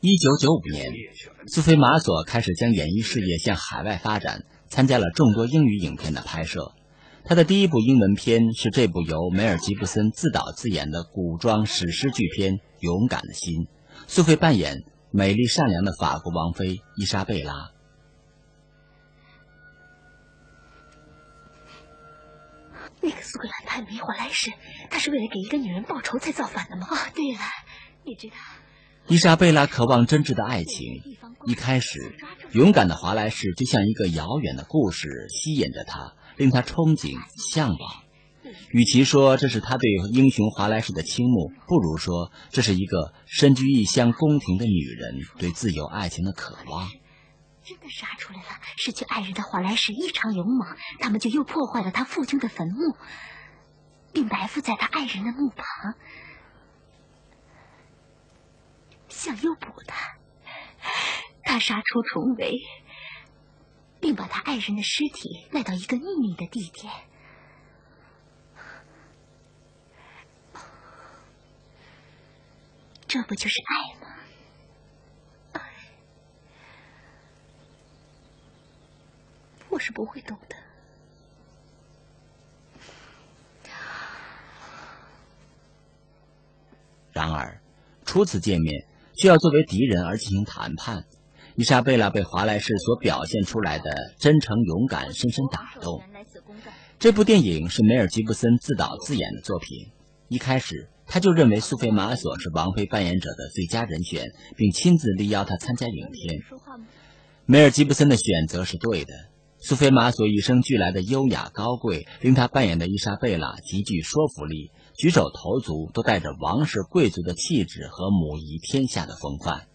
一九九五年，苏菲玛索开始将演艺事业向海外发展，参加了众多英语影片的拍摄。他的第一部英文片是这部由梅尔吉布森自导自演的古装史诗巨片《勇敢的心》，苏菲扮演美丽善良的法国王妃伊莎贝拉。那个苏格兰派迷华莱士，他是为了给一个女人报仇才造反的吗？哦，对了，你知道。伊莎贝拉渴望真挚的爱情。一开始，勇敢的华莱士就像一个遥远的故事，吸引着她，令她憧憬、向往。与其说这是他对英雄华莱士的倾慕，不如说这是一个身居异乡宫廷的女人对自由爱情的渴望。真的杀出来了！失去爱人的华莱士异常勇猛，他们就又破坏了他父亲的坟墓，并埋伏在他爱人的墓旁。想诱捕他，他杀出重围，并把他爱人的尸体带到一个秘密的地点。这不就是爱吗？我是不会懂的。然而，初次见面。需要作为敌人而进行谈判，伊莎贝拉被华莱士所表现出来的真诚勇敢深深打动。这部电影是梅尔吉布森自导自演的作品。一开始，他就认为苏菲玛索是王菲扮演者的最佳人选，并亲自力邀她参加影片。梅尔吉布森的选择是对的。苏菲玛索与生俱来的优雅高贵，令她扮演的伊莎贝拉极具说服力。举手投足都带着王室贵族的气质和母仪天下的风范。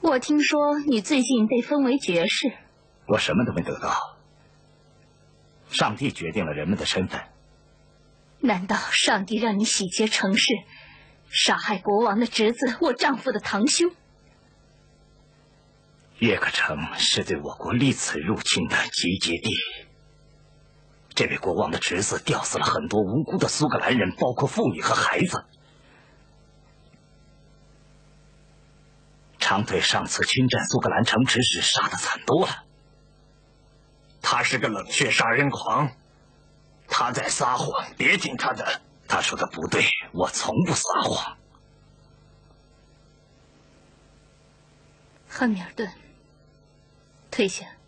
我听说你最近被封为爵士。我什么都没得到。上帝决定了人们的身份。难道上帝让你洗劫城市，杀害国王的侄子，我丈夫的堂兄？约克城是对我国历次入侵的集结地。这位国王的侄子吊死了很多无辜的苏格兰人，包括妇女和孩子。长腿上次侵占苏格兰城池时杀的惨多了。他是个冷血杀人狂，他在撒谎。别听他的，他说的不对，我从不撒谎。汉密尔顿。退下。